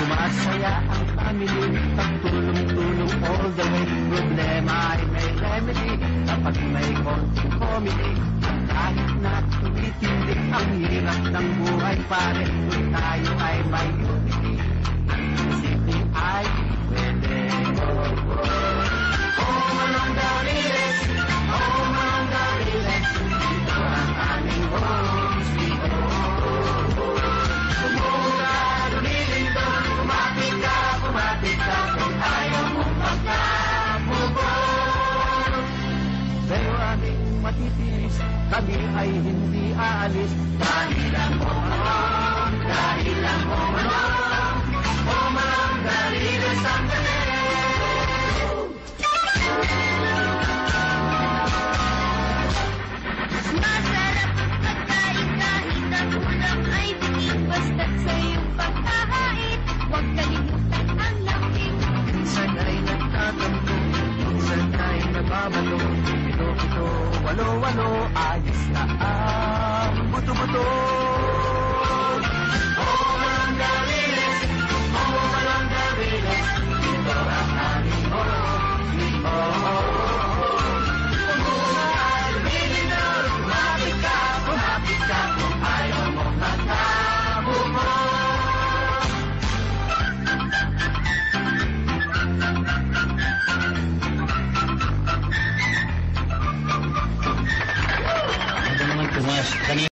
Sumasaya ang family, pagtulong-tulong all the way. Problema ay may remedy kapag may konting comedy. Kahit na tumitindi ang hirap ng buhay pare, kung tayo ay may unity, matitiis, kami ay hindi aalis. Dahil lang mo manon, dahil lang mo manon, o manon, dahil sa Masarap ang pagkain kahit ang ulam ay bitin Basta't sa iyong pagkahain Huwag kalimutan ang lambing Minsan ay nagtatampo, minsan ay nababalo. Walo-walo, ayos na ang buto-buto. last 20